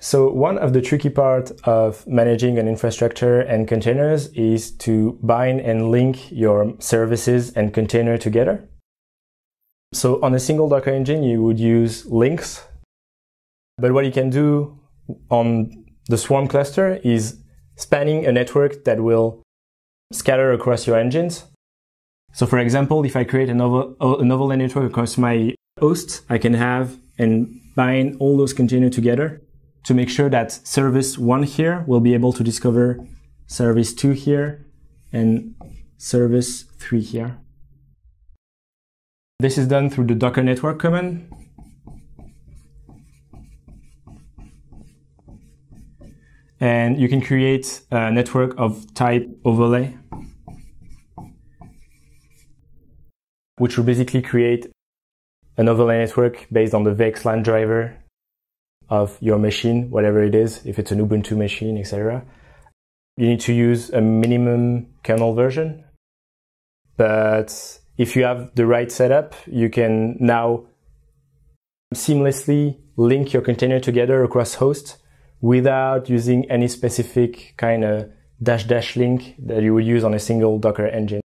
So one of the tricky part of managing an infrastructure and containers is to bind and link your services and container together. So on a single Docker engine, you would use links. But what you can do on the Swarm cluster is spanning a network that will scatter across your engines. So for example, if I create an, over, an overlay network across my hosts, I can have and bind all those containers together to make sure that service one here will be able to discover service two here and service three here. This is done through the Docker network command. And you can create a network of type overlay, which will basically create an overlay network based on the VXLAN driver of your machine, whatever it is, if it's an Ubuntu machine, etc. You need to use a minimum kernel version, but if you have the right setup, you can now seamlessly link your container together across hosts without using any specific kind of dash dash link that you would use on a single Docker engine.